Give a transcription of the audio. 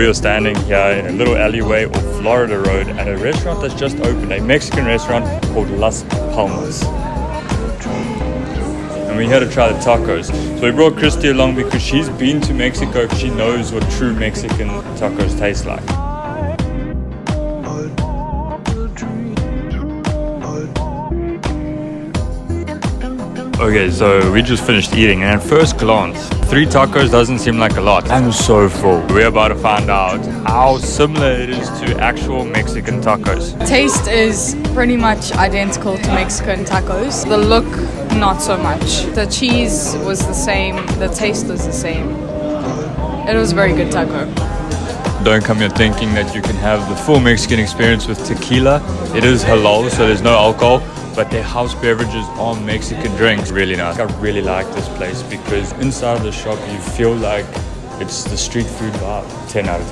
we are standing here in a little alleyway off Florida Road at a restaurant that's just opened, a Mexican restaurant called Las Palmas. And we're here to try the tacos. So we brought Christy along because she's been to Mexico. She knows what true Mexican tacos taste like. Okay, so we just finished eating, and at first glance, three tacos doesn't seem like a lot. I'm so full. We're about to find out how similar it is to actual Mexican tacos. Taste is pretty much identical to Mexican tacos. The look, not so much. The cheese was the same, the taste was the same. It was a very good taco. Don't come here thinking that you can have the full Mexican experience with tequila. It is halal, so there's no alcohol, but their house beverages are Mexican drinks. Really nice. I really like this place because inside the shop you feel like it's the street food vibe. 10 out of 10.